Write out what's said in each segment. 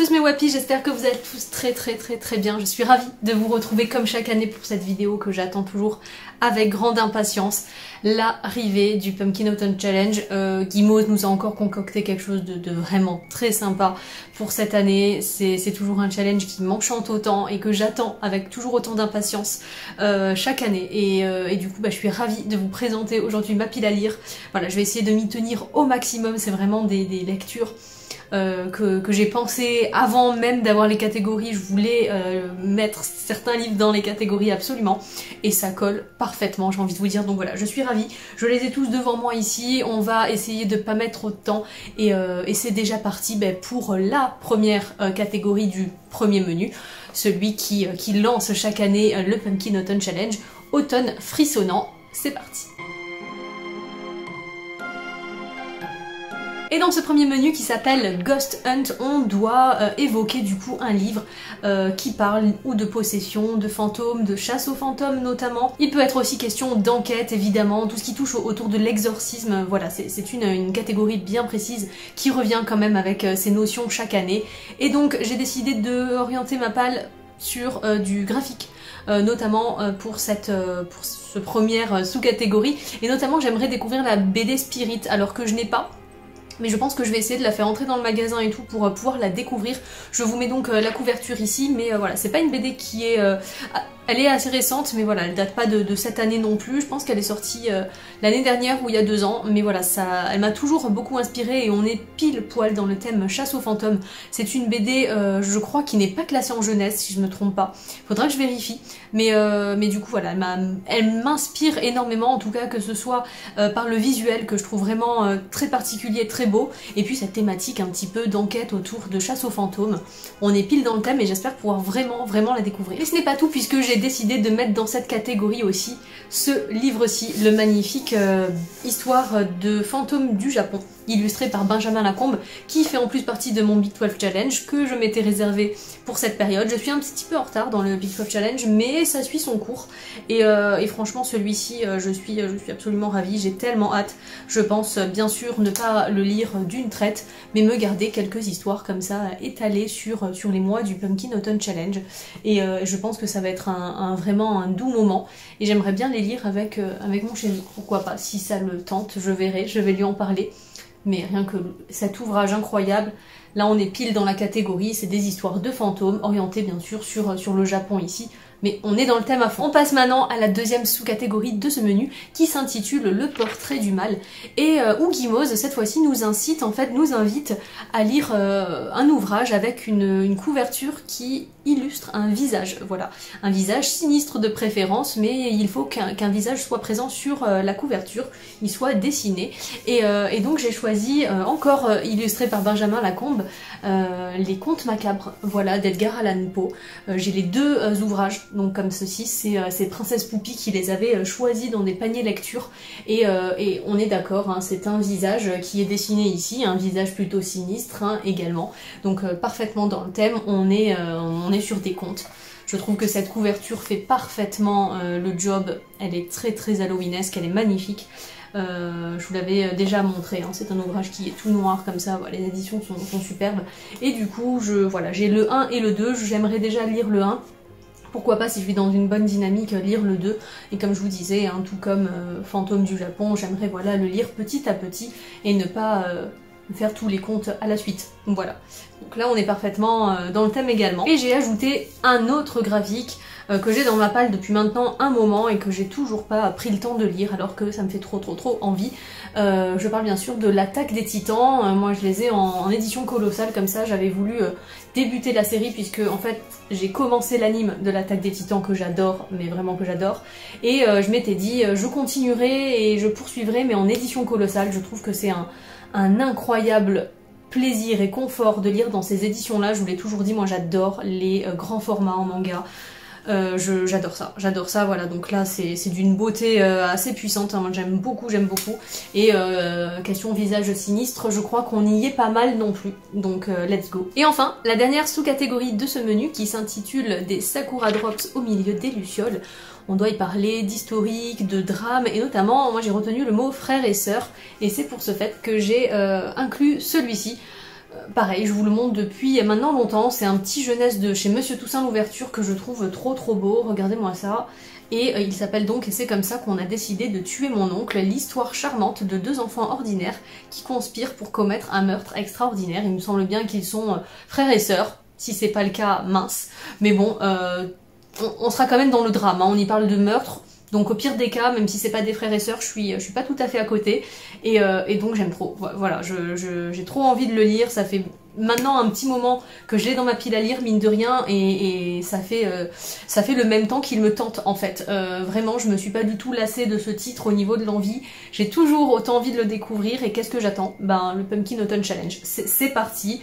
Tous mes wapis, j'espère que vous êtes tous très très très très bien. Je suis ravie de vous retrouver comme chaque année pour cette vidéo que j'attends toujours avec grande impatience. L'arrivée du Pumpkin Autumn Challenge. Euh, nous a encore concocté quelque chose de, vraiment très sympa pour cette année. C'est toujours un challenge qui m'enchante autant et que j'attends avec toujours autant d'impatience euh, chaque année. Euh, et, du coup, bah, je suis ravie de vous présenter aujourd'hui ma pile à lire. Voilà, je vais essayer de m'y tenir au maximum. C'est vraiment des lectures euh, que, j'ai pensé avant même d'avoir les catégories. Je voulais euh, mettre certains livres dans les catégories absolument. Et ça colle parfaitement, j'ai envie de vous dire. Donc voilà, je suis ravie. Je les ai tous devant moi ici. On va essayer de pas mettre trop de temps. Et, euh, c'est déjà parti ben, pour la première catégorie du premier menu. Celui qui, qui lance chaque année le Pumpkin Autumn Challenge. Automne frissonnant. C'est parti. Et dans ce premier menu qui s'appelle Ghost Hunt, on doit euh, évoquer du coup un livre euh, qui parle ou de possession, de fantômes, de chasse aux fantômes notamment. Il peut être aussi question d'enquête évidemment, tout ce qui touche autour de l'exorcisme, voilà, c'est une, catégorie bien précise qui revient quand même avec euh, ces notions chaque année. Et donc j'ai décidé de orienter ma palle sur du graphique. notamment pour, cette, pour ce première sous-catégorie et notamment j'aimerais découvrir la BD Spirit alors que je n'ai pas mais je pense que je vais essayer de la faire entrer dans le magasin et tout pour euh, pouvoir la découvrir. Je vous mets donc euh, la couverture ici, mais euh, voilà, c'est pas une BD qui est elle est assez récente, mais voilà, elle date pas de, cette année non plus. Je pense qu'elle est sortie euh, l'année dernière ou il y a deux ans. Mais voilà, ça, elle m'a toujours beaucoup inspirée et on est pile poil dans le thème chasse aux fantômes. C'est une BD, euh, je crois, qui n'est pas classée en jeunesse, si je me trompe pas. Faudra que je vérifie. Mais, euh, mais du coup, voilà, elle m'inspire énormément, en tout cas, que ce soit par le visuel, que je trouve vraiment très particulier, très beau. Et puis cette thématique un petit peu d'enquête autour de chasse aux fantômes. On est pile dans le thème et j'espère pouvoir vraiment, vraiment la découvrir. Mais ce n'est pas tout, puisque j'ai décidé de mettre dans cette catégorie aussi ce livre-ci, le magnifique euh, Histoire de fantômes du Japon illustré par Benjamin Lacombe, qui fait en plus partie de mon Big 12 Challenge, que je m'étais réservé pour cette période. Je suis un petit peu en retard dans le Big 12 Challenge, mais ça suit son cours. Et, euh, franchement, celui-ci, euh, je, suis, je suis absolument ravie, j'ai tellement hâte. Je pense bien sûr ne pas le lire d'une traite, mais me garder quelques histoires comme ça étalées sur, les mois du Pumpkin Autumn Challenge. Et euh, je pense que ça va être un, vraiment un doux moment. Et j'aimerais bien les lire avec, avec mon chéri, pourquoi pas, si ça le tente, je verrai, je vais lui en parler. Mais rien que cet ouvrage incroyable, là on est pile dans la catégorie, c'est des histoires de fantômes, orientées bien sûr sur, sur le Japon ici, mais on est dans le thème à fond. On passe maintenant à la deuxième sous-catégorie de ce menu qui s'intitule Le portrait du mal et euh, où cette fois-ci nous incite, en fait nous invite à lire euh, un ouvrage avec une, couverture qui illustre un visage, voilà, un visage sinistre de préférence mais il faut qu'un visage soit présent sur euh, la couverture, il soit dessiné. Et, et donc j'ai choisi encore illustré par Benjamin Lacombe les contes macabres, voilà, d'Edgar Allan Poe. j'ai les deux ouvrages donc comme ceci, c'est euh, Princesse Poupie qui les avait euh, choisis dans des paniers lecture. Et, euh, on est d'accord, hein, c'est un visage qui est dessiné ici, un visage plutôt sinistre hein, également, donc parfaitement dans le thème, on est, on est sur des contes. Je trouve que cette couverture fait parfaitement le job, elle est très très halloweenesque, elle est magnifique. je vous l'avais déjà montré, hein. c'est un ouvrage qui est tout noir comme ça, les éditions sont, superbes. Et du coup, voilà, j'ai le 1 et le 2, j'aimerais déjà lire le 1 pourquoi pas, si je suis dans une bonne dynamique, lire le 2. Et comme je vous disais, hein, tout comme euh, Fantôme du Japon, j'aimerais voilà, le lire petit à petit et ne pas euh, faire tous les contes à la suite. Voilà. Donc là, on est parfaitement euh, dans le thème également. Et j'ai ajouté un autre graphique euh, que j'ai dans ma palle depuis maintenant un moment et que j'ai toujours pas pris le temps de lire alors que ça me fait trop trop trop envie. Euh, je parle bien sûr de l'attaque des titans, moi je les ai en, édition colossale comme ça, j'avais voulu débuter la série puisque en fait j'ai commencé l'anime de l'attaque des titans que j'adore, mais vraiment que j'adore, et je m'étais dit je continuerai et je poursuivrai mais en édition colossale, je trouve que c'est un, un incroyable plaisir et confort de lire dans ces éditions là, je vous l'ai toujours dit, moi j'adore les grands formats en manga, euh, j'adore ça, j'adore ça, voilà, donc là c'est d'une beauté euh, assez puissante, hein. j'aime beaucoup, j'aime beaucoup. Et euh, question visage sinistre, je crois qu'on y est pas mal non plus, donc let's go. Et enfin, la dernière sous-catégorie de ce menu qui s'intitule des Sakura Drops au milieu des Lucioles. On doit y parler d'historique, de drame, et notamment, moi j'ai retenu le mot frère et sœur, et c'est pour ce fait que j'ai inclus celui-ci pareil, je vous le montre depuis maintenant longtemps. C'est un petit jeunesse de chez Monsieur Toussaint l'ouverture que je trouve trop trop beau. Regardez-moi ça. Et euh, il s'appelle donc, et c'est comme ça qu'on a décidé de tuer mon oncle, l'histoire charmante de deux enfants ordinaires qui conspirent pour commettre un meurtre extraordinaire. Il me semble bien qu'ils sont euh, frères et sœurs, si c'est pas le cas, mince. Mais bon, euh, on, sera quand même dans le drame, hein. on y parle de meurtre, donc au pire des cas, même si c'est pas des frères et sœurs, je suis, je suis pas tout à fait à côté. Et, et donc j'aime trop. Voilà, j'ai trop envie de le lire. Ça fait maintenant un petit moment que je l'ai dans ma pile à lire, mine de rien, et, ça, fait, euh, ça fait le même temps qu'il me tente en fait. Euh, vraiment, je me suis pas du tout lassée de ce titre au niveau de l'envie. J'ai toujours autant envie de le découvrir, et qu'est-ce que j'attends? Ben, le Pumpkin Autumn Challenge. C'est parti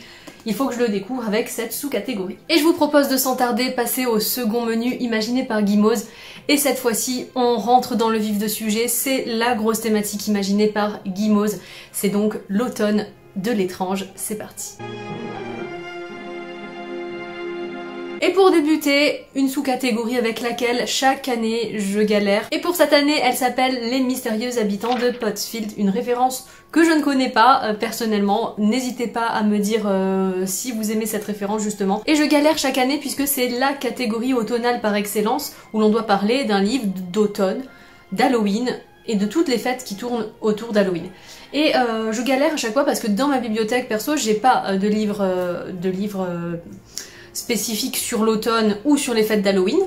il faut que je le découvre avec cette sous-catégorie. Et je vous propose de sans tarder passer au second menu imaginé par Guimauze. Et cette fois-ci, on rentre dans le vif de sujet, c'est la grosse thématique imaginée par Guimauze. C'est donc l'automne de l'étrange. C'est parti. Et pour débuter, une sous-catégorie avec laquelle chaque année je galère. Et pour cette année, elle s'appelle Les mystérieux habitants de Pottsfield, une référence que je ne connais pas euh, personnellement. N'hésitez pas à me dire euh, si vous aimez cette référence justement. Et je galère chaque année puisque c'est la catégorie automnale par excellence où l'on doit parler d'un livre d'automne, d'Halloween et de toutes les fêtes qui tournent autour d'Halloween. Et euh, je galère à chaque fois parce que dans ma bibliothèque perso, j'ai pas de livres, de livres spécifiques sur l'automne ou sur les fêtes d'Halloween.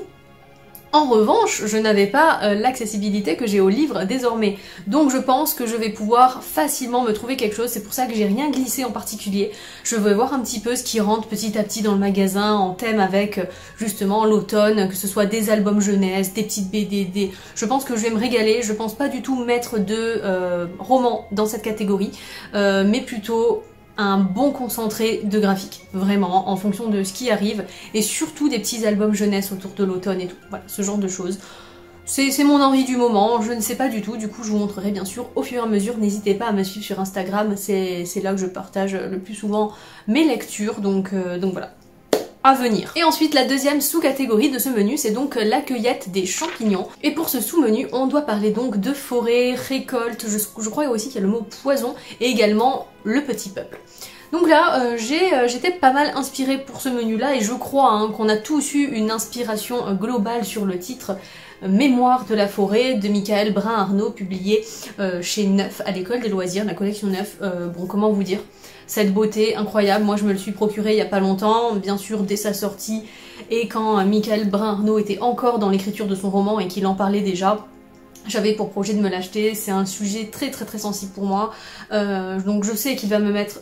En revanche, je n'avais pas euh, l'accessibilité que j'ai au livre désormais. Donc je pense que je vais pouvoir facilement me trouver quelque chose. C'est pour ça que j'ai rien glissé en particulier. Je vais voir un petit peu ce qui rentre petit à petit dans le magasin en thème avec euh, justement l'automne, que ce soit des albums jeunesse, des petites BD, des... Je pense que je vais me régaler. Je pense pas du tout mettre de euh, romans dans cette catégorie, mais plutôt un bon concentré de graphique, vraiment, en fonction de ce qui arrive, et surtout des petits albums jeunesse autour de l'automne et tout, voilà, ce genre de choses. C'est mon envie du moment, je ne sais pas du tout, du coup je vous montrerai bien sûr au fur et à mesure, n'hésitez pas à me suivre sur Instagram, c'est là que je partage le plus souvent mes lectures, donc, euh, donc voilà à venir. Et ensuite la deuxième sous-catégorie de ce menu c'est donc la cueillette des champignons. Et pour ce sous-menu on doit parler donc de forêt, récolte, je, crois aussi qu'il y a le mot poison et également le petit peuple. Donc là, euh, euh, j'étais pas mal inspirée pour ce menu-là et je crois hein, qu'on a tous eu une inspiration euh, globale sur le titre Mémoire de la forêt de Michael Brun-Arnaud, publié chez Neuf à l'école des loisirs, la collection Neuf. bon, comment vous dire? Cette beauté incroyable. Moi, je me le suis procuré il y a pas longtemps, bien sûr, dès sa sortie, et quand Michael Brun-Arnaud était encore dans l'écriture de son roman et qu'il en parlait déjà, j'avais pour projet de me l'acheter, c'est un sujet très très très sensible pour moi, euh, donc je sais qu'il va me mettre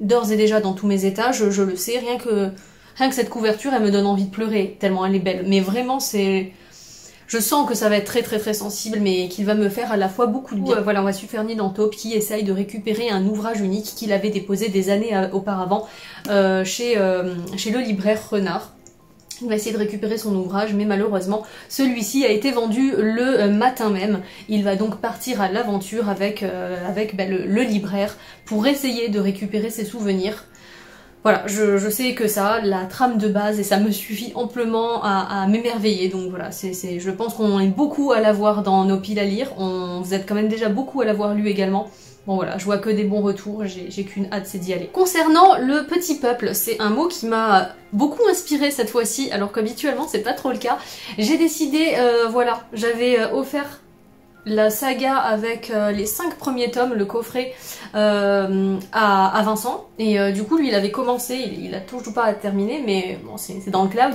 d'ores et déjà dans tous mes états, je, je, le sais, rien que, rien que cette couverture elle me donne envie de pleurer, tellement elle est belle, mais vraiment c'est je sens que ça va être très très très sensible, mais qu'il va me faire à la fois beaucoup de bien. voilà, on va suivre Fernie Top qui essaye de récupérer un ouvrage unique qu'il avait déposé des années euh, auparavant euh, chez, euh, chez le libraire Renard. Il va essayer de récupérer son ouvrage, mais malheureusement, celui-ci a été vendu le matin même. Il va donc partir à l'aventure avec, avec ben, le, libraire pour essayer de récupérer ses souvenirs. Voilà, je, sais que ça, la trame de base, et ça me suffit amplement à, m'émerveiller. Donc voilà, c'est, je pense qu'on est beaucoup à l'avoir dans nos piles à lire. On, vous êtes quand même déjà beaucoup à l'avoir lu également. Bon voilà, je vois que des bons retours, j'ai qu'une hâte, c'est d'y aller. Concernant le petit peuple, c'est un mot qui m'a beaucoup inspiré cette fois-ci, alors qu'habituellement c'est pas trop le cas. J'ai décidé, euh, voilà, j'avais euh, offert la saga avec euh, les cinq premiers tomes, le coffret euh, à, Vincent. Et euh, du coup, lui, il avait commencé, il, a toujours pas terminé, mais bon, c'est dans le cloud.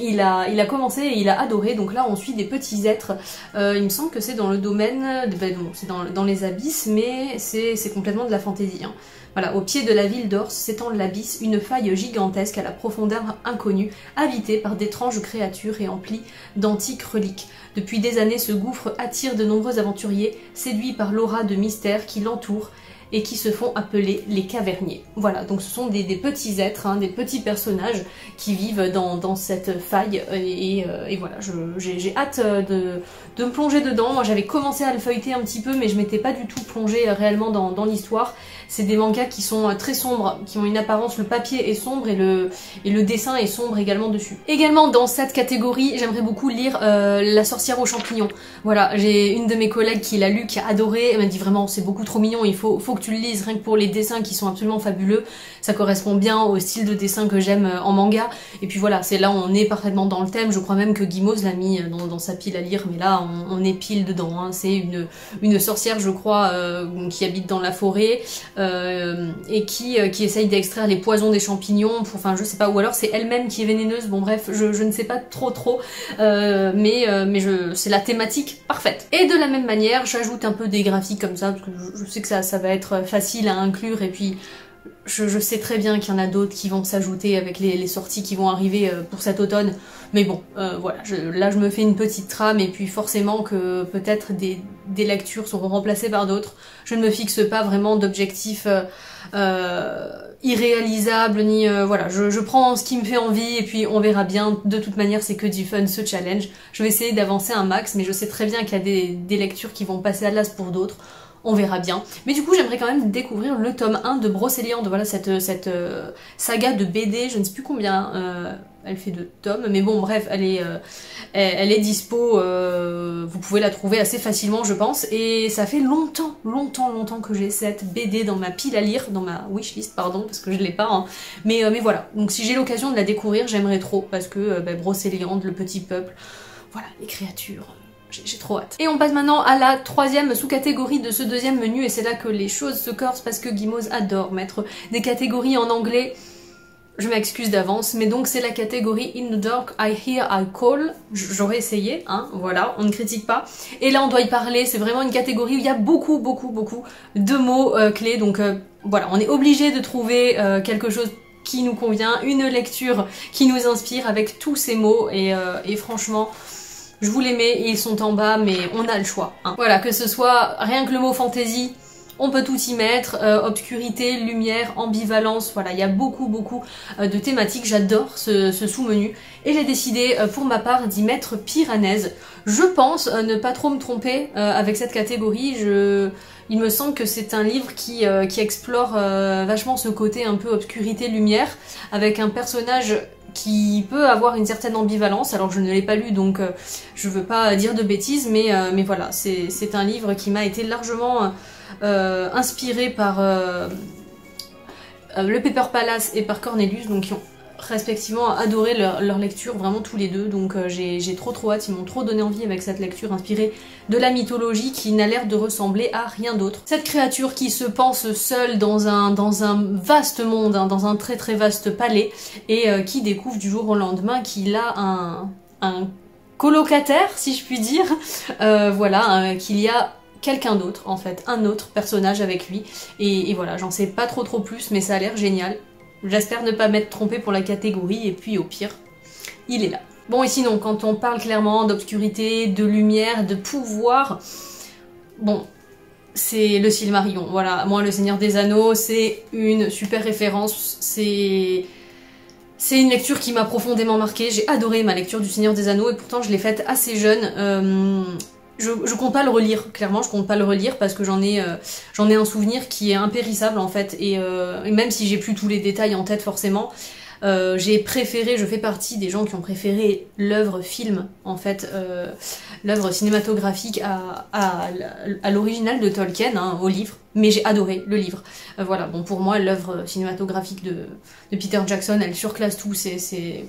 il, a, il a commencé et il a adoré. Donc là, on suit des petits êtres. il me semble que c'est dans le domaine, ben, c'est dans, les abysses, mais c'est complètement de la fantaisie. Hein. Voilà, au pied de la ville d'Ors s'étend l'abysse, une faille gigantesque à la profondeur inconnue, habitée par d'étranges créatures et emplie d'antiques reliques. Depuis des années, ce gouffre attire de nombreux aventuriers, séduits par l'aura de mystère qui l'entoure et qui se font appeler les caverniers. Voilà, donc ce sont des, petits êtres, hein, des petits personnages qui vivent dans, cette faille et, euh, voilà, j'ai hâte de, me plonger dedans. Moi j'avais commencé à le feuilleter un petit peu mais je m'étais pas du tout plongée réellement dans l'histoire c'est des mangas qui sont euh, très sombres, qui ont une apparence, le papier est sombre et le, et le dessin est sombre également dessus. Également dans cette catégorie, j'aimerais beaucoup lire euh, La sorcière aux champignons. Voilà, j'ai une de mes collègues qui l'a lu, qui a adoré, elle m'a dit vraiment c'est beaucoup trop mignon, il faut, faut, que tu le lises, rien que pour les dessins qui sont absolument fabuleux. Ça correspond bien au style de dessin que j'aime euh, en manga. Et puis voilà, c'est là on est parfaitement dans le thème. Je crois même que Guimauve l'a mis dans, sa pile à lire, mais là on, est pile dedans. Hein. C'est une, une sorcière, je crois, qui habite dans la forêt et qui, qui essaye d'extraire les poisons des champignons. Enfin, je sais pas, ou alors c'est elle-même qui est vénéneuse. Bon bref, je, ne sais pas trop trop, mais mais c'est la thématique parfaite. Et de la même manière, j'ajoute un peu des graphiques comme ça, parce que je, sais que ça va être facile à inclure, et puis je, sais très bien qu'il y en a d'autres qui vont s'ajouter avec les, sorties qui vont arriver euh, pour cet automne. Mais bon, euh, voilà, là je me fais une petite trame et puis forcément que peut-être des, lectures seront remplacées par d'autres. Je ne me fixe pas vraiment d'objectifs euh, irréalisables ni voilà. Je, prends ce qui me fait envie et puis on verra bien. De toute manière, c'est que du fun ce challenge. Je vais essayer d'avancer un max, mais je sais très bien qu'il y a des, des lectures qui vont passer à l'as pour d'autres on verra bien. Mais du coup, j'aimerais quand même découvrir le tome 1 de Brocéliande, voilà cette, cette euh, saga de BD, je ne sais plus combien euh, elle fait de tomes, mais bon, bref, elle est, euh, elle, est dispo, vous pouvez la trouver assez facilement, je pense, et ça fait longtemps, longtemps, longtemps que j'ai cette BD dans ma pile à lire, dans ma wishlist, pardon, parce que je l'ai pas, hein. mais, mais voilà, donc si j'ai l'occasion de la découvrir, j'aimerais trop, parce que bah, Brocéliande, le petit peuple, voilà, les créatures j'ai trop hâte. Et on passe maintenant à la troisième sous-catégorie de ce deuxième menu et c'est là que les choses se corsent parce que Guimauve adore mettre des catégories en anglais. Je m'excuse d'avance, mais donc c'est la catégorie In the Dark, I Hear, I Call. J'aurais essayé, hein, voilà, on ne critique pas. Et là on doit y parler, c'est vraiment une catégorie où il y a beaucoup, beaucoup, beaucoup de mots euh, clés. Donc euh, voilà, on est obligé de trouver euh, quelque chose qui nous convient, une lecture qui nous inspire avec tous ces mots et, et franchement je vous les mets, ils sont en bas, mais on a le choix. Hein. Voilà, que ce soit rien que le mot fantasy, on peut tout y mettre, euh, obscurité, lumière, ambivalence, voilà, il y a beaucoup beaucoup euh, de thématiques, j'adore ce, sous-menu, et j'ai décidé euh, pour ma part d'y mettre Piranèse. Je pense ne pas trop me tromper avec cette catégorie, il me semble que c'est un livre qui, qui explore vachement ce côté un peu obscurité-lumière, avec un personnage qui peut avoir une certaine ambivalence. Alors je ne l'ai pas lu donc euh, je veux pas dire de bêtises, mais, euh, voilà, c'est un livre qui m'a été largement euh, inspiré par le Paper Palace et par Cornelius, donc respectivement adoré leur, lecture, vraiment tous les deux, donc euh, j'ai trop trop hâte, ils m'ont trop donné envie avec cette lecture inspirée de la mythologie qui n'a l'air de ressembler à rien d'autre. Cette créature qui se pense seule dans un, dans un vaste monde, hein, dans un très très vaste palais, et euh, qui découvre du jour au lendemain qu'il a un, un colocataire, si je puis dire, euh, voilà, qu'il y a quelqu'un d'autre en fait, un autre personnage avec lui, et, et voilà, j'en sais pas trop trop plus, mais ça a l'air génial, J'espère ne pas m'être trompée pour la catégorie et puis au pire, il est là. Bon et sinon, quand on parle clairement d'obscurité, de lumière, de pouvoir, bon, c'est le Silmarillion. Voilà, moi le Seigneur des Anneaux, c'est une super référence, c'est... C'est une lecture qui m'a profondément marquée, j'ai adoré ma lecture du Seigneur des Anneaux et pourtant je l'ai faite assez jeune. Euh, je, compte pas le relire, clairement, je compte pas le relire parce que j'en ai, euh, un souvenir qui est impérissable en fait. Et, euh, même si j'ai plus tous les détails en tête forcément, euh, j'ai préféré, je fais partie des gens qui ont préféré l'œuvre film, en fait, l'œuvre cinématographique à, à, l'original de Tolkien, hein, au livre. Mais j'ai adoré le livre. voilà, bon pour moi, l'œuvre cinématographique de, de Peter Jackson, elle surclasse tout. C'est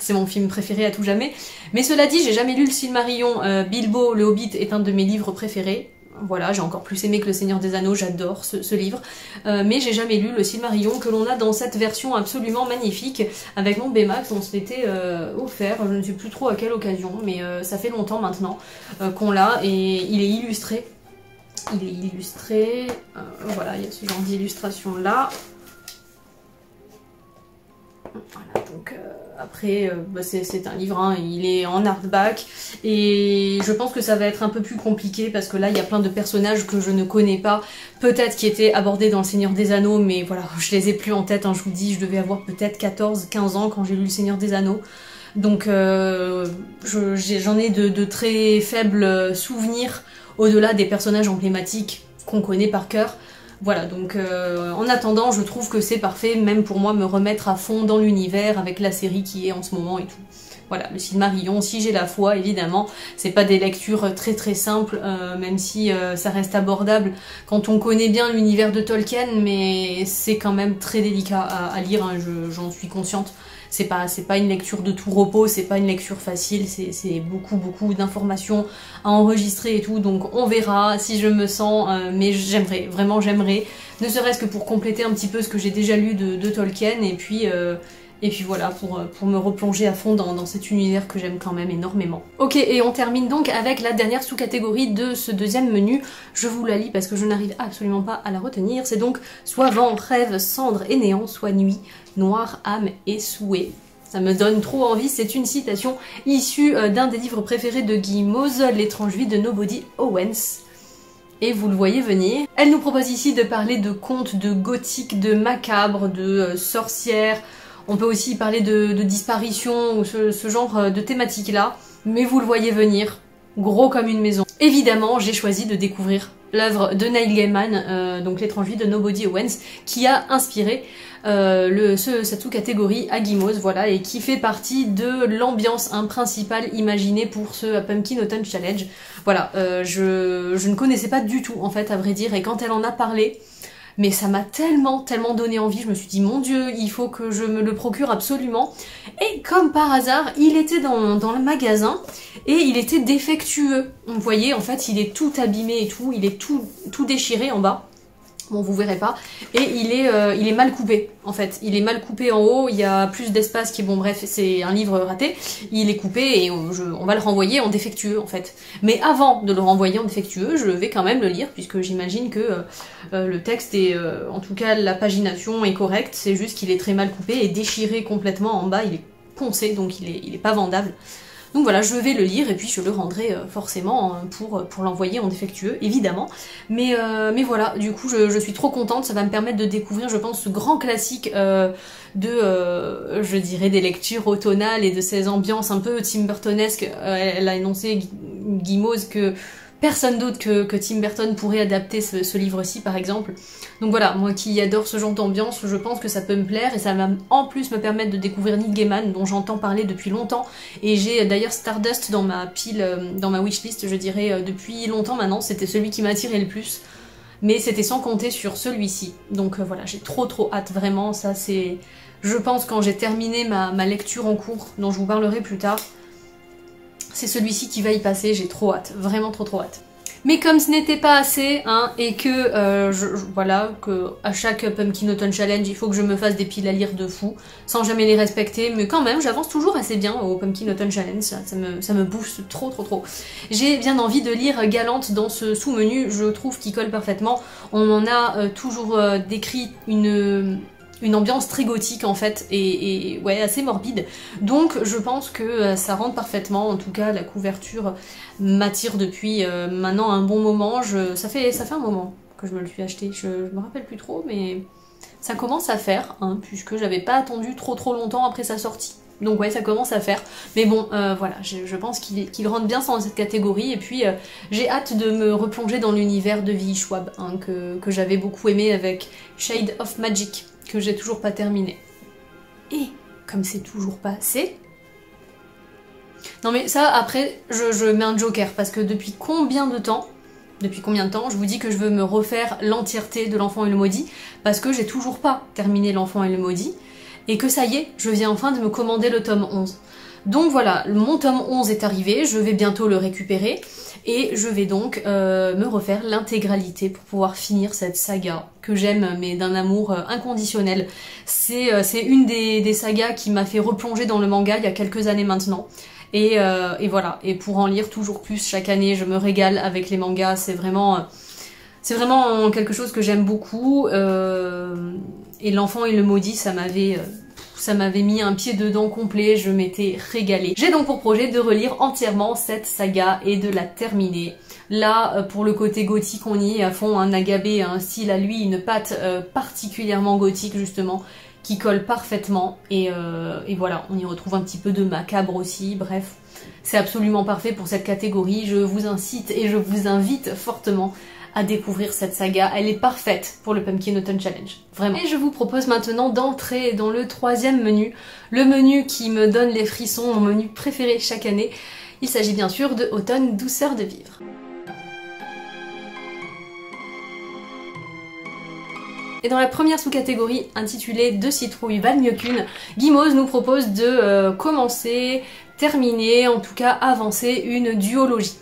c'est mon film préféré à tout jamais. Mais cela dit, j'ai jamais lu le Silmarillion. Euh, Bilbo, le Hobbit est un de mes livres préférés. Voilà, j'ai encore plus aimé que Le Seigneur des Anneaux, j'adore ce, livre. Euh, mais j'ai jamais lu le Silmarillion que l'on a dans cette version absolument magnifique avec mon Bmax, on se l'était euh, offert, je ne sais plus trop à quelle occasion, mais ça fait longtemps maintenant qu'on l'a et il est illustré. Il est illustré, voilà, il y a ce genre d'illustration là. Voilà, donc euh, après, euh, bah, c'est un livre, hein, il est en hardback, et je pense que ça va être un peu plus compliqué, parce que là, il y a plein de personnages que je ne connais pas, peut-être qui étaient abordés dans Le Seigneur des Anneaux, mais voilà, je les ai plus en tête, hein, je vous dis, je devais avoir peut-être 14-15 ans quand j'ai lu Le Seigneur des Anneaux, donc euh, j'en ai de très faibles souvenirs, au-delà des personnages emblématiques qu'on connaît par cœur, voilà, donc euh, en attendant, je trouve que c'est parfait, même pour moi, me remettre à fond dans l'univers avec la série qui est en ce moment et tout. Voilà, le Silmarillion, si j'ai la foi, évidemment, c'est pas des lectures très très simples, euh, même si euh, ça reste abordable quand on connaît bien l'univers de Tolkien, mais c'est quand même très délicat à, lire, hein, j'en suis consciente. C'est pas, pas une lecture de tout repos, c'est pas une lecture facile, c'est beaucoup beaucoup d'informations à enregistrer et tout, donc on verra si je me sens, euh, mais j'aimerais, vraiment j'aimerais, ne serait-ce que pour compléter un petit peu ce que j'ai déjà lu de, de Tolkien, et puis et puis voilà, pour, euh, pour me replonger à fond dans, cet univers que j'aime quand même énormément. Ok, et on termine donc avec la dernière sous-catégorie de ce deuxième menu. Je vous la lis parce que je n'arrive absolument pas à la retenir. C'est donc soit vent, rêve, cendre et néant, soit nuit, noir, âme et souhait. Ça me donne trop envie, c'est une citation issue euh, d'un des livres préférés de Guy Mose, L'étrange vie de Nobody Owens et vous le voyez venir. Elle nous propose ici de parler de contes, de gothique, de macabre, de euh, sorcières, on peut aussi parler de, disparition ou ce, genre euh, de thématique là, mais vous le voyez venir, gros comme une maison. Évidemment, j'ai choisi de découvrir l'œuvre de Neil Gaiman, euh, donc l'étrange vie de Nobody Owens, qui a inspiré euh, le, cette sous-catégorie Agimos, voilà, et qui fait partie de l'ambiance principale imaginée pour ce Pumpkin Autumn Challenge. Voilà, je, je ne connaissais pas du tout, en fait, à vrai dire, et quand elle en a parlé, mais ça m'a tellement, tellement donné envie, je me suis dit, mon dieu, il faut que je me le procure absolument. Et comme par hasard, il était dans, le magasin, et il était défectueux. Vous voyez, en fait, il est tout abîmé et tout, il est tout, tout déchiré en bas. Bon, vous verrez pas. Et il est, euh, il est mal coupé, en fait. Il est mal coupé en haut, il y a plus d'espace qui... Bon, bref, c'est un livre raté. Il est coupé et on, on, va le renvoyer en défectueux, en fait. Mais avant de le renvoyer en défectueux, je vais quand même le lire, puisque j'imagine que euh, euh, le texte est... en tout cas, la pagination est correcte. C'est juste qu'il est très mal coupé et déchiré complètement en bas. Il est poncé, donc il est, il est pas vendable. Donc voilà, je vais le lire et puis je le rendrai euh, forcément hein, pour, pour l'envoyer en défectueux, évidemment. Mais, euh, mais voilà, du coup je, suis trop contente, ça va me permettre de découvrir, je pense, ce grand classique euh, de, je dirais, des lectures automnales et de ces ambiances un peu Tim Burtonesques. elle a énoncé, Guimauze, que personne d'autre que, Tim Burton pourrait adapter ce, livre-ci par exemple. Donc voilà, moi qui adore ce genre d'ambiance, je pense que ça peut me plaire et ça va en plus me permettre de découvrir Neil Gaiman dont j'entends parler depuis longtemps et j'ai d'ailleurs Stardust dans ma pile, euh, dans ma wishlist je dirais euh, depuis longtemps maintenant, c'était celui qui m'attirait le plus. Mais c'était sans compter sur celui-ci. Donc euh, voilà, j'ai trop trop hâte, vraiment, ça c'est... Je pense quand j'ai terminé ma lecture en cours, dont je vous parlerai plus tard, c'est celui-ci qui va y passer, j'ai trop hâte, vraiment trop trop hâte. Mais comme ce n'était pas assez, hein, et que, euh, voilà, que à chaque Pumpkin Autumn Challenge, il faut que je me fasse des piles à lire de fou, sans jamais les respecter, mais quand même, j'avance toujours assez bien au Pumpkin Autumn Challenge, ça, me, ça booste trop trop trop. J'ai bien envie de lire Galante dans ce sous-menu, je trouve qu'il colle parfaitement. On en a euh, toujours euh, décrit une une ambiance très gothique en fait et, ouais assez morbide donc je pense que euh, ça rentre parfaitement en tout cas la couverture m'attire depuis euh, maintenant un bon moment je, ça, fait, ça fait un moment que je me le suis acheté je, me rappelle plus trop mais ça commence à faire hein, puisque j'avais pas attendu trop trop longtemps après sa sortie donc ouais, ça commence à faire. Mais bon, euh, voilà, je, pense qu'il rentre bien dans cette catégorie. Et puis, j'ai hâte de me replonger dans l'univers de V. Schwab, hein, que j'avais beaucoup aimé avec Shade of Magic que j'ai toujours pas terminé. Et comme c'est toujours pas assez... Non mais ça, après, je, mets un joker, parce que depuis combien de temps depuis combien de temps je vous dis que je veux me refaire l'entièreté de l'enfant et le maudit parce que j'ai toujours pas terminé l'enfant et le maudit et que ça y est, je viens enfin de me commander le tome 11. Donc voilà, mon tome 11 est arrivé, je vais bientôt le récupérer et je vais donc euh, me refaire l'intégralité pour pouvoir finir cette saga que j'aime mais d'un amour euh, inconditionnel. C'est euh, une des, sagas qui m'a fait replonger dans le manga il y a quelques années maintenant. Et, voilà, et pour en lire toujours plus chaque année, je me régale avec les mangas, c'est vraiment... c'est vraiment quelque chose que j'aime beaucoup. et l'enfant et le maudit, ça m'avait ça m'avait mis un pied dedans complet, je m'étais régalée. J'ai donc pour projet de relire entièrement cette saga et de la terminer. Là, euh, pour le côté gothique, on y est à fond, un agabé, un style à lui, une patte euh, particulièrement gothique justement, qui colle parfaitement. Euh, et, voilà, on y retrouve un petit peu de macabre aussi, bref. C'est absolument parfait pour cette catégorie, je vous incite et je vous invite fortement à découvrir cette saga. Elle est parfaite pour le Pumpkin Autumn Challenge. Vraiment. Et je vous propose maintenant d'entrer dans le troisième menu. Le menu qui me donne les frissons, mon menu préféré chaque année. Il s'agit bien sûr de Automne Douceur de Vivre. Et dans la première sous-catégorie intitulée Deux citrouilles valent mieux nous propose de euh, commencer, terminer, en tout cas avancer une duologie.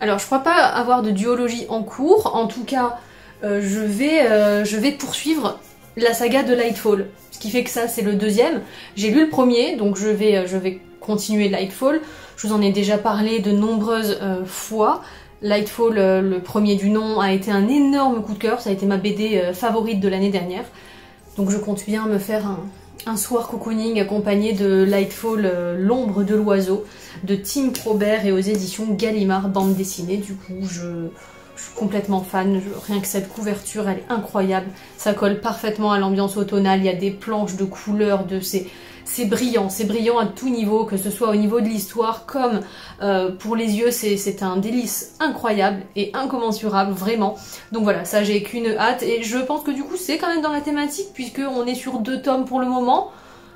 Alors je crois pas avoir de duologie en cours, en tout cas euh, je, vais, euh, je vais poursuivre la saga de Lightfall. Ce qui fait que ça c'est le deuxième. J'ai lu le premier, donc je vais, je vais continuer Lightfall. Je vous en ai déjà parlé de nombreuses fois. Lightfall, euh, le premier du nom, a été un énorme coup de cœur. Ça a été ma BD euh, favorite de l'année dernière. Donc je compte bien me faire un, soir cocooning accompagné de Lightfall, euh, L'ombre de l'oiseau, de Tim Probert et aux éditions Gallimard, bande dessinée. Du coup, je, suis complètement fan. rien que cette couverture, elle est incroyable. Ça colle parfaitement à l'ambiance automnale. Il y a des planches de couleurs, de ces c'est brillant, c'est brillant à tout niveau, que ce soit au niveau de l'histoire comme euh, pour les yeux, c'est un délice incroyable et incommensurable, vraiment. Donc voilà, ça j'ai qu'une hâte et je pense que du coup c'est quand même dans la thématique puisque on est sur deux tomes pour le moment.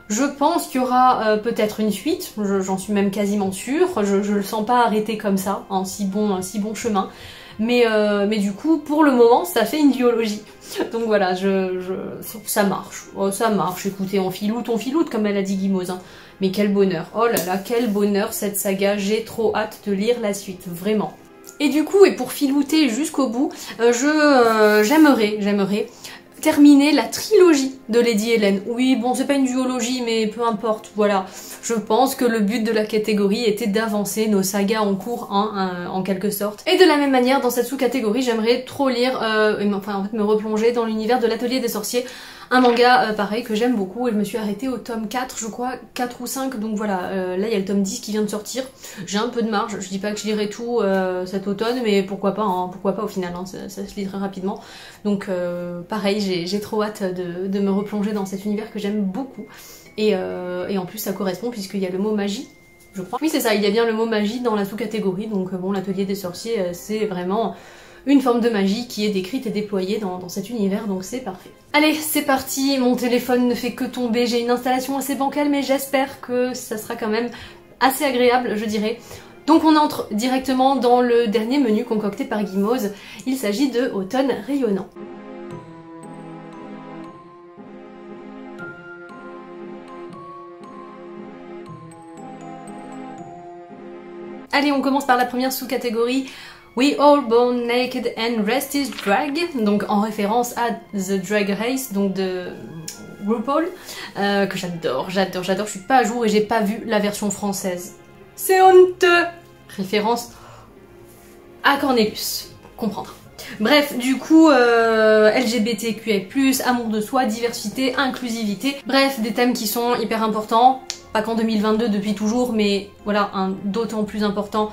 Je pense qu'il y aura euh, peut-être une suite, j'en suis même quasiment sûre, je, je le sens pas arrêter comme ça, en si bon, si bon chemin. Mais, euh, mais du coup, pour le moment, ça fait une biologie. Donc voilà, je, je, ça marche. Oh, ça marche, écoutez, on filoute, on filoute, comme elle a dit Guimauze. Hein. Mais quel bonheur. Oh là là, quel bonheur cette saga. J'ai trop hâte de lire la suite, vraiment. Et du coup, et pour filouter jusqu'au bout, euh, je euh, j'aimerais, j'aimerais terminer la trilogie de Lady Hélène. Oui, bon, c'est pas une duologie, mais peu importe, voilà. Je pense que le but de la catégorie était d'avancer nos sagas en cours, hein, en quelque sorte. Et de la même manière, dans cette sous-catégorie, j'aimerais trop lire, euh, enfin en fait me replonger dans l'univers de l'atelier des sorciers, un manga euh, pareil que j'aime beaucoup et je me suis arrêtée au tome 4 je crois, 4 ou 5 donc voilà, euh, là il y a le tome 10 qui vient de sortir. J'ai un peu de marge, je dis pas que je lirai tout euh, cet automne mais pourquoi pas, hein, pourquoi pas au final, hein, ça, se lit très rapidement. Donc pareil, j'ai trop hâte de, me replonger dans cet univers que j'aime beaucoup. Et, et en plus ça correspond puisqu'il y a le mot magie je crois. Oui, c'est ça, il y a bien le mot magie dans la sous-catégorie, donc bon, l'atelier des sorciers, c'est vraiment une forme de magie qui est décrite et déployée dans, cet univers, donc c'est parfait. Allez, c'est parti, mon téléphone ne fait que tomber, j'ai une installation assez bancale, mais j'espère que ça sera quand même assez agréable, je dirais. Donc on entre directement dans le dernier menu concocté par Guimauze, il s'agit de Automne rayonnant. Allez, on commence par la première sous-catégorie, We All Born Naked and Rest is Drag, donc en référence à The Drag Race, donc de RuPaul, euh, que j'adore, j'adore, j'adore. Je suis pas à jour et j'ai pas vu la version française. C'est honteux Référence à Cornelius, comprendre. Bref, du coup, euh, LGBTQI+, amour de soi, diversité, inclusivité, bref, des thèmes qui sont hyper importants, pas qu'en 2022 depuis toujours, mais voilà, un d'autant plus important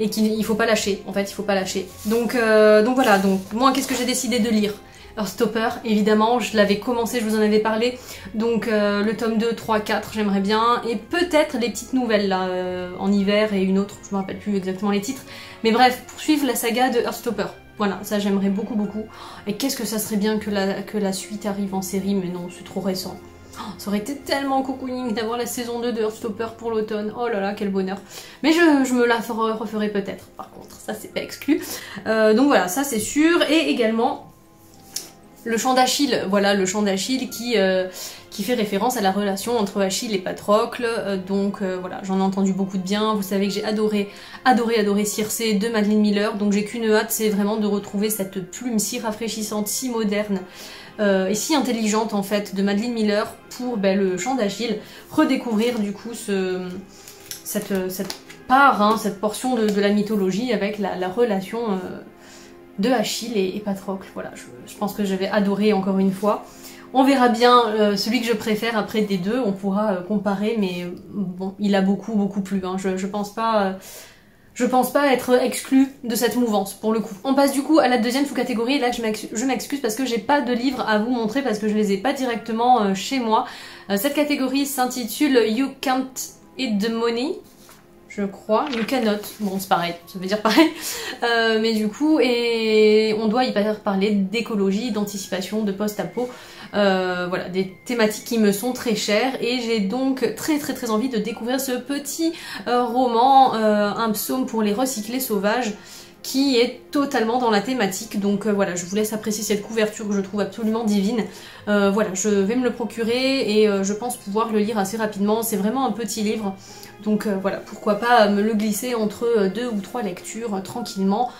et qu'il faut pas lâcher, en fait, il faut pas lâcher. Donc, euh, voilà, donc moi, qu'est-ce que j'ai décidé de lire? Stopper, évidemment, je l'avais commencé, je vous en avais parlé, donc euh, le tome 2, 3, 4, j'aimerais bien, et peut-être les petites nouvelles là, euh, en hiver et une autre, je me rappelle plus exactement les titres, mais bref, poursuivre la saga de Heartstopper. Voilà, ça j'aimerais beaucoup beaucoup. Et qu'est-ce que ça serait bien que la suite arrive en série, mais non, c'est trop récent. Ça aurait été tellement cocooning d'avoir la saison 2 de Heartstopper pour l'automne. Oh là là, quel bonheur. Mais je, me la referai peut-être, par contre. Ça, c'est pas exclu. Euh, donc voilà, ça c'est sûr. Et également, le chant d'Achille. Voilà, le chant d'Achille qui, euh, qui fait référence à la relation entre Achille et Patrocle. Euh, donc voilà, j'en ai entendu beaucoup de bien. Vous savez que j'ai adoré, adoré, adoré Circé de Madeleine Miller. Donc j'ai qu'une hâte, c'est vraiment de retrouver cette plume si rafraîchissante, si moderne euh, et si intelligente en fait de Madeleine Miller pour ben, le chant d'Achille, redécouvrir du coup ce, cette, part, hein, cette portion de, la mythologie avec la, relation euh, de Achille et, Patrocle. Voilà, je, pense que j'avais adoré encore une fois. On verra bien euh, celui que je préfère après des deux, on pourra comparer, mais bon, il a beaucoup beaucoup plu. Hein. Je, je pense pas je pense pas être exclue de cette mouvance pour le coup. On passe du coup à la deuxième sous-catégorie et là je m'excuse parce que j'ai pas de livres à vous montrer parce que je les ai pas directement euh, chez moi. Euh, cette catégorie s'intitule You Can't Eat the Money. Je crois. You cannot. Bon, c'est pareil, ça veut dire pareil. Euh, mais du coup, et on doit y parler d'écologie, d'anticipation, de post-apo. Euh, voilà, des thématiques qui me sont très chères et j'ai donc très très très envie de découvrir ce petit euh, roman, un psaume pour les recyclés sauvages qui est totalement dans la thématique. Donc euh, voilà, je vous laisse apprécier cette couverture que je trouve absolument divine. Euh, voilà, je vais me le procurer et euh, je pense pouvoir le lire assez rapidement. C'est vraiment un petit livre. Donc voilà, pourquoi pas me le glisser entre deux ou trois lectures tranquillement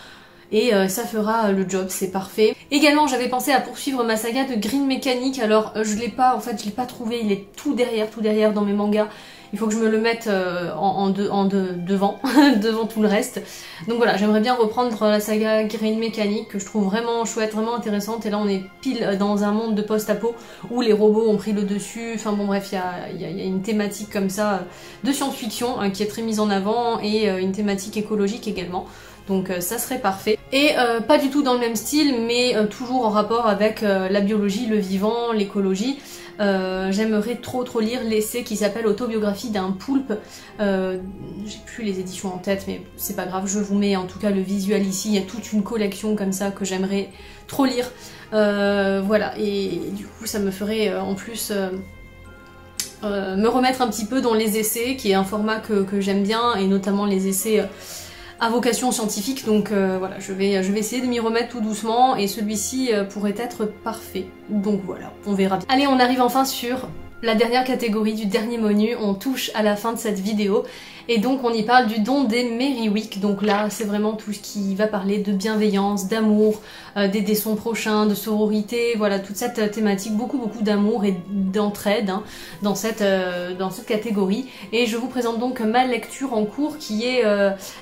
et ça fera le job, c'est parfait. Également, j'avais pensé à poursuivre ma saga de Green Mechanic, alors je l'ai pas, en fait, je l'ai pas trouvé, il est tout derrière, tout derrière dans mes mangas il faut que je me le mette euh, en, en, devant, devant tout le reste. Donc voilà, j'aimerais bien reprendre la saga Green Mechanic que je trouve vraiment chouette, vraiment intéressante. Et là, on est pile dans un monde de post-apo où les robots ont pris le dessus. Enfin bon, bref, il y a, une thématique comme ça euh, de science-fiction hein, qui est très mise en avant et euh, une thématique écologique également. Donc ça serait parfait. Et pas du tout dans le même style, mais toujours en rapport avec la biologie, le vivant, l'écologie. Euh, j'aimerais trop trop lire l'essai qui s'appelle Autobiographie d'un poulpe. Euh, j'ai plus les éditions en tête, mais c'est pas grave, je vous mets en tout cas le visuel ici. Il y a toute une collection comme ça que j'aimerais trop lire. Euh, voilà, et du coup ça me ferait en plus... me remettre un petit peu dans les essais, qui est un format que, que j'aime bien, et notamment les essais à vocation scientifique, donc euh, voilà, je vais, je vais essayer de m'y remettre tout doucement, et celui-ci euh, pourrait être parfait. Donc voilà, on verra bien. Allez, on arrive enfin sur la dernière catégorie du dernier menu, on touche à la fin de cette vidéo, et donc on y parle du don des Merry Week. Donc là, c'est vraiment tout ce qui va parler de bienveillance, d'amour, euh, d'aider son prochain, de sororité, voilà, toute cette euh, thématique, beaucoup beaucoup d'amour et d'entraide hein, dans, cette, euh, dans cette catégorie. Et je vous présente donc ma lecture en cours qui est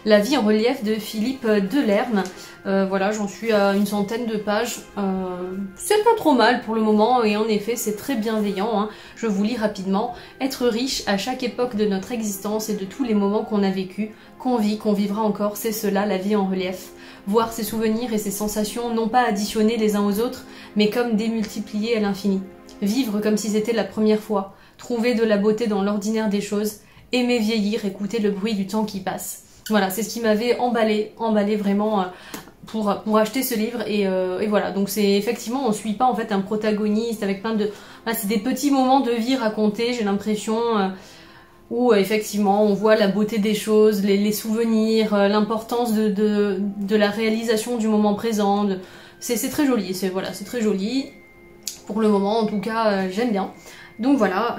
La vie en relief de Philippe Delerme. voilà, j'en suis à une centaine de pages. c'est pas trop mal pour le moment et en effet c'est très bienveillant. Hein. Je vous lis rapidement. Être riche à chaque époque de notre existence et de tous les moments qu'on a vécu, qu'on vit, qu'on vivra encore, c'est cela la vie en relief. Voir ses souvenirs et ses sensations non pas additionnés les uns aux autres, mais comme démultipliés à l'infini. Vivre comme si c'était la première fois, trouver de la beauté dans l'ordinaire des choses, aimer vieillir, écouter le bruit du temps qui passe. Voilà, c'est ce qui m'avait emballé, emballé vraiment euh, pour, pour acheter ce livre et, euh, et voilà donc c'est effectivement on suit pas en fait un protagoniste avec plein de c'est des petits moments de vie racontés j'ai l'impression euh, où euh, effectivement on voit la beauté des choses, les, souvenirs, euh, l'importance de, de, la réalisation du moment présent. C'est très joli, c'est voilà, très joli. Pour le moment, en tout cas, euh, j'aime bien. Donc voilà,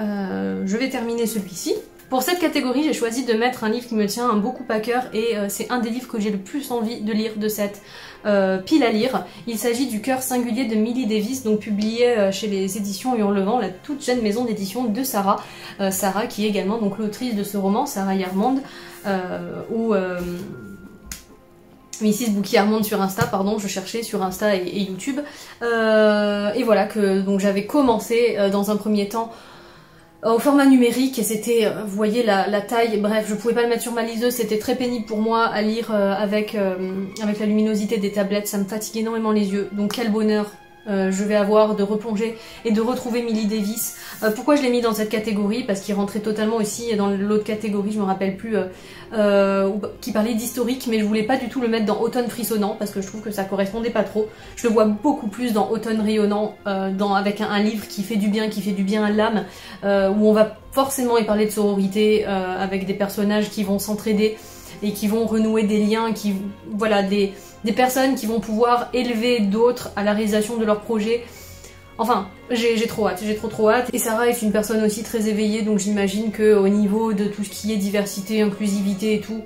je vais terminer celui-ci. Pour cette catégorie, j'ai choisi de mettre un livre qui me tient beaucoup à cœur et c'est un des livres que j'ai le plus envie de lire de cette euh, pile à lire. Il s'agit du cœur singulier de Millie Davis, donc publié euh, chez les éditions Hurlevent, la toute jeune maison d'édition de Sarah. Euh, Sarah qui est également donc l'autrice de ce roman, Sarah Yarmond, ou Mrs. Bookie Armand sur Insta, pardon, je cherchais sur Insta et, et YouTube. et voilà que j'avais commencé dans un premier temps au format numérique et c'était, euh, vous voyez la, taille, bref, je pouvais pas le mettre sur ma liseuse, c'était très pénible pour moi à lire euh, avec, euh, avec la luminosité des tablettes, ça me fatigue énormément les yeux, donc quel bonheur euh, je vais avoir de replonger et de retrouver Millie Davis. Euh, pourquoi je l'ai mis dans cette catégorie? Parce qu'il rentrait totalement aussi dans l'autre catégorie, je me rappelle plus, euh, qui parlait d'historique, mais je voulais pas du tout le mettre dans Automne frissonnant parce que je trouve que ça correspondait pas trop. Je le vois beaucoup plus dans Automne rayonnant, dans, avec un, livre qui fait du bien, qui fait du bien à l'âme, où on va forcément y parler de sororité, avec des personnages qui vont s'entraider et qui vont renouer des liens, qui voilà des, des personnes qui vont pouvoir élever d'autres à la réalisation de leurs projets. Enfin, j'ai trop hâte, j'ai trop trop hâte. Et Sarah est une personne aussi très éveillée, donc j'imagine que au niveau de tout ce qui est diversité, inclusivité et tout,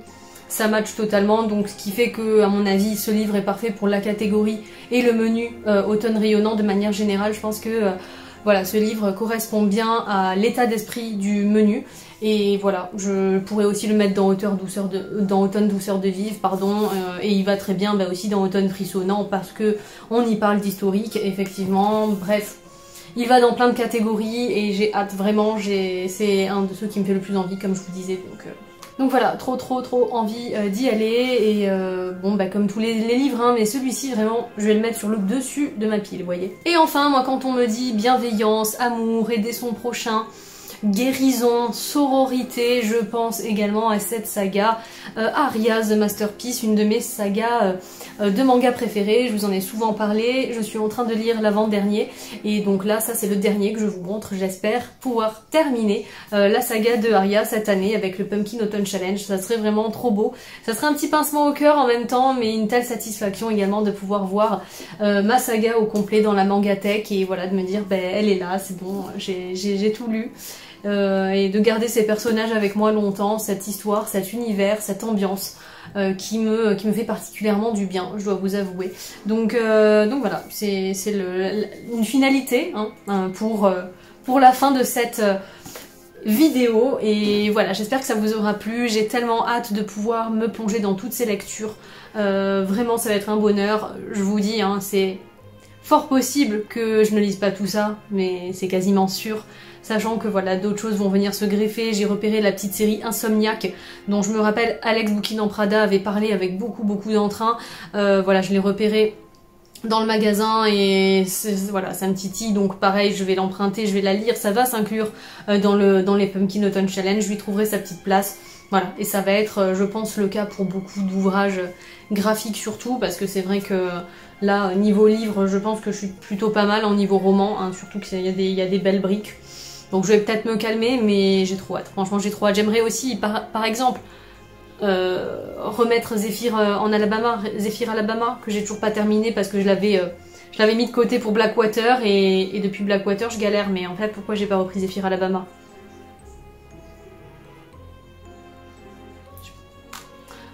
ça match totalement. Donc ce qui fait que, à mon avis, ce livre est parfait pour la catégorie et le menu euh, automne rayonnant de manière générale. Je pense que euh, voilà, ce livre correspond bien à l'état d'esprit du menu. Et voilà, je pourrais aussi le mettre dans, Automne douceur de, dans Automne douceur de vivre, pardon, euh, et il va très bien bah, aussi dans Automne frissonnant parce que on y parle d'historique, effectivement, bref. Il va dans plein de catégories et j'ai hâte vraiment, c'est un de ceux qui me fait le plus envie comme je vous disais, donc... Euh, voilà, trop trop trop envie euh, d'y aller et euh, bon bah comme tous les, livres hein, mais celui-ci vraiment je vais le mettre sur le dessus de ma pile, vous voyez. Et enfin moi quand on me dit bienveillance, amour, aider son prochain, guérison, sororité, je pense également à cette saga. Euh, Aria The Masterpiece, une de mes sagas euh, de manga préférées, je vous en ai souvent parlé, je suis en train de lire l'avant-dernier, et donc là ça c'est le dernier que je vous montre, j'espère pouvoir terminer la saga de Aria cette année avec le Pumpkin Autumn Challenge, ça serait vraiment trop beau, ça serait un petit pincement au cœur en même temps, mais une telle satisfaction également de pouvoir voir ma saga au complet dans la mangatech et voilà de me dire ben elle est là, c'est bon, j'ai tout lu. Euh, et de garder ces personnages avec moi longtemps, cette histoire, cet univers, cette ambiance euh, qui, me, fait particulièrement du bien, je dois vous avouer. Donc, euh, voilà, c'est une finalité hein, pour, pour la fin de cette vidéo et voilà j'espère que ça vous aura plu j'ai tellement hâte de pouvoir me plonger dans toutes ces lectures vraiment ça va être un bonheur je vous dis hein, c'est Fort possible que je ne lise pas tout ça, mais c'est quasiment sûr. Sachant que voilà, d'autres choses vont venir se greffer. J'ai repéré la petite série Insomniac, dont je me rappelle Alex Bouquin Prada avait parlé avec beaucoup beaucoup d'entrain. Euh, voilà, je l'ai repéré dans le magasin et voilà ça me titille donc pareil je vais l'emprunter je vais la lire ça va s'inclure euh, dans le dans les Pumpkin Autumn Challenge je lui trouverai sa petite place voilà et ça va être euh, je pense le cas pour beaucoup d'ouvrages graphiques surtout parce que c'est vrai que Là, niveau livre, je pense que je suis plutôt pas mal en niveau roman, hein, surtout qu'il y, a des belles briques. Donc je vais peut-être me calmer, mais j'ai trop hâte. Franchement, j'ai trop hâte. J'aimerais aussi, par, exemple, euh, remettre Zephyr euh, en Alabama, Zephyr Alabama, que j'ai toujours pas terminé parce que je l'avais euh, mis de côté pour Blackwater et, et, depuis Blackwater je galère. Mais en fait, pourquoi j'ai pas repris Zephyr Alabama?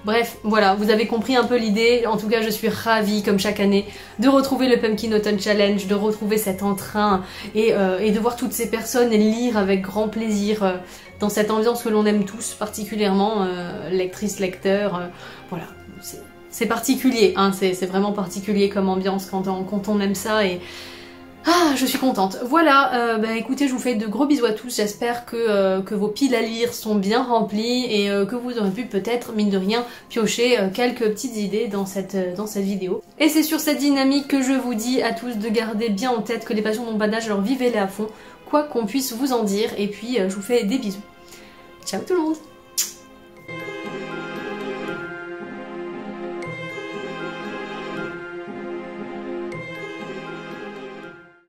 Bref, voilà, vous avez compris un peu l'idée. En tout cas, je suis ravie, comme chaque année, de retrouver le Pumpkin Autumn Challenge, de retrouver cet entrain et, euh, de voir toutes ces personnes lire avec grand plaisir euh, dans cette ambiance que l'on aime tous, particulièrement euh, lectrice, lecteur. voilà, c'est particulier, hein, c'est vraiment particulier comme ambiance quand on, quand on aime ça et ah, je suis contente. Voilà, bah écoutez, je vous fais de gros bisous à tous. J'espère que, euh, vos piles à lire sont bien remplies et euh, que vous aurez pu peut-être, mine de rien, piocher quelques petites idées dans cette, dans cette vidéo. Et c'est sur cette dynamique que je vous dis à tous de garder bien en tête que les passions n'ont pas d'âge, alors vivez-les à fond, quoi qu'on puisse vous en dire. Et puis, je vous fais des bisous. Ciao tout le monde